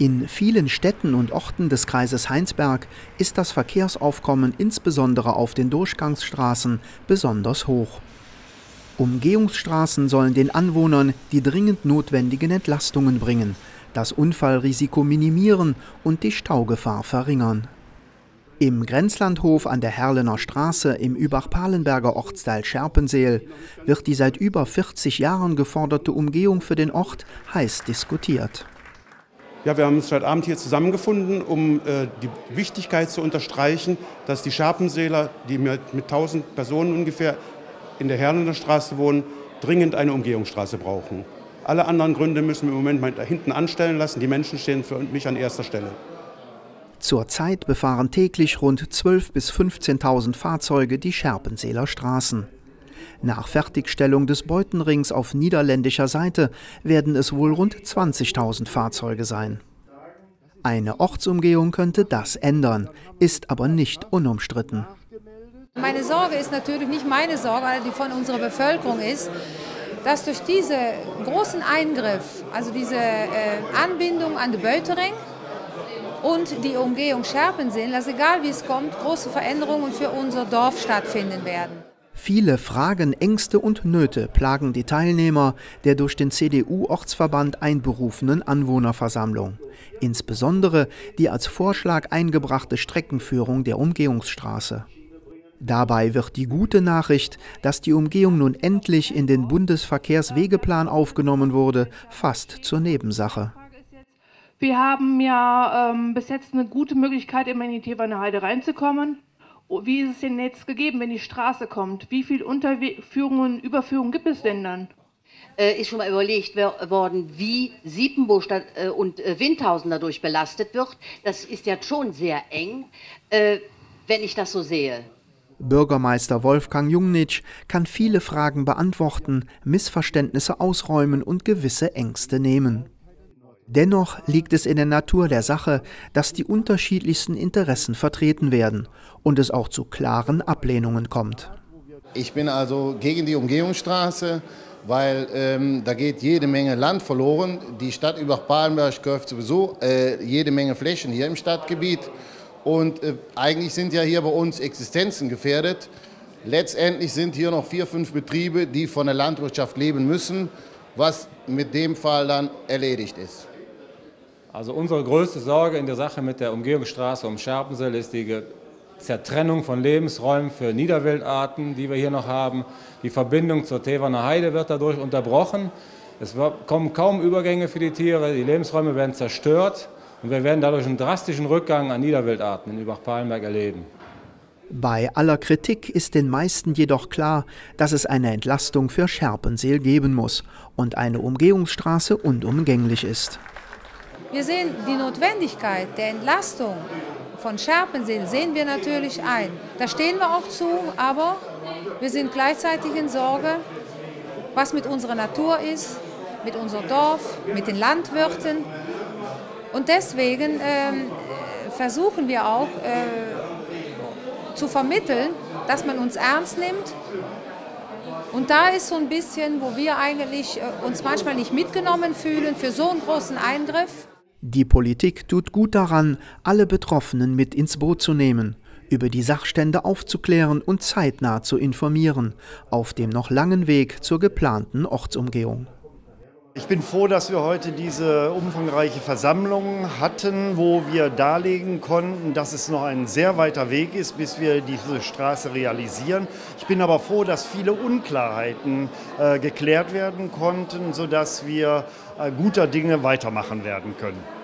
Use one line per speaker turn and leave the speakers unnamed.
In vielen Städten und Orten des Kreises Heinsberg ist das Verkehrsaufkommen insbesondere auf den Durchgangsstraßen besonders hoch. Umgehungsstraßen sollen den Anwohnern die dringend notwendigen Entlastungen bringen, das Unfallrisiko minimieren und die Staugefahr verringern. Im Grenzlandhof an der Herlener Straße im Übach-Palenberger Ortsteil Scherpenseel wird die seit über 40 Jahren geforderte Umgehung für den Ort heiß diskutiert.
Ja, wir haben uns heute Abend hier zusammengefunden, um äh, die Wichtigkeit zu unterstreichen, dass die Scherpenseeler, die mit, mit 1000 Personen ungefähr in der Herlener Straße wohnen, dringend eine Umgehungsstraße brauchen. Alle anderen Gründe müssen wir im Moment hinten anstellen lassen. Die Menschen stehen für mich an erster Stelle.
Zurzeit befahren täglich rund 12.000 bis 15.000 Fahrzeuge die Scherpenseeler Straßen. Nach Fertigstellung des Beutenrings auf niederländischer Seite werden es wohl rund 20.000 Fahrzeuge sein. Eine Ortsumgehung könnte das ändern, ist aber nicht unumstritten.
Meine Sorge ist natürlich nicht meine Sorge, die von unserer Bevölkerung ist, dass durch diesen großen Eingriff, also diese äh, Anbindung an den Beutering und die Umgehung Scherpensinn, dass egal wie es kommt, große Veränderungen für unser Dorf stattfinden werden.
Viele Fragen, Ängste und Nöte plagen die Teilnehmer der durch den CDU-Ortsverband einberufenen Anwohnerversammlung. Insbesondere die als Vorschlag eingebrachte Streckenführung der Umgehungsstraße. Dabei wird die gute Nachricht, dass die Umgehung nun endlich in den Bundesverkehrswegeplan aufgenommen wurde, fast zur Nebensache.
Wir haben ja ähm, bis jetzt eine gute Möglichkeit, immer in die Tewaner Heide reinzukommen. Oh, wie ist es denn jetzt gegeben, wenn die Straße kommt? Wie viele Unterführungen, Überführungen gibt es denn dann?
Äh, ist schon mal überlegt worden, wie Siepenbo äh, und äh, Windhausen dadurch belastet wird. Das ist ja schon sehr eng, äh, wenn ich das so sehe.
Bürgermeister Wolfgang Jungnitsch kann viele Fragen beantworten, Missverständnisse ausräumen und gewisse Ängste nehmen. Dennoch liegt es in der Natur der Sache, dass die unterschiedlichsten Interessen vertreten werden und es auch zu klaren Ablehnungen kommt.
Ich bin also gegen die Umgehungsstraße, weil ähm, da geht jede Menge Land verloren. Die Stadt Übach-Palenberg kauft sowieso äh, jede Menge Flächen hier im Stadtgebiet. Und äh, eigentlich sind ja hier bei uns Existenzen gefährdet. Letztendlich sind hier noch vier, fünf Betriebe, die von der Landwirtschaft leben müssen, was mit dem Fall dann erledigt ist.
Also unsere größte Sorge in der Sache mit der Umgehungsstraße um Scherpenseel ist die Zertrennung von Lebensräumen für Niederwildarten, die wir hier noch haben. Die Verbindung zur Tevaner Heide wird dadurch unterbrochen. Es kommen kaum Übergänge für die Tiere, die Lebensräume werden zerstört und wir werden dadurch einen drastischen Rückgang an Niederwildarten in Übach-Palenberg erleben.
Bei aller Kritik ist den meisten jedoch klar, dass es eine Entlastung für Scherpenseel geben muss und eine Umgehungsstraße unumgänglich ist.
Wir sehen die Notwendigkeit der Entlastung von Scherpensee sehen wir natürlich ein. Da stehen wir auch zu, aber wir sind gleichzeitig in Sorge, was mit unserer Natur ist, mit unserem Dorf, mit den Landwirten. Und deswegen äh, versuchen wir auch äh, zu vermitteln, dass man uns ernst nimmt. Und da ist so ein bisschen, wo wir eigentlich äh, uns manchmal nicht mitgenommen fühlen für so einen großen Eingriff.
Die Politik tut gut daran, alle Betroffenen mit ins Boot zu nehmen, über die Sachstände aufzuklären und zeitnah zu informieren, auf dem noch langen Weg zur geplanten Ortsumgehung.
Ich bin froh, dass wir heute diese umfangreiche Versammlung hatten, wo wir darlegen konnten, dass es noch ein sehr weiter Weg ist, bis wir diese Straße realisieren. Ich bin aber froh, dass viele Unklarheiten äh, geklärt werden konnten, sodass wir äh, guter Dinge weitermachen werden können.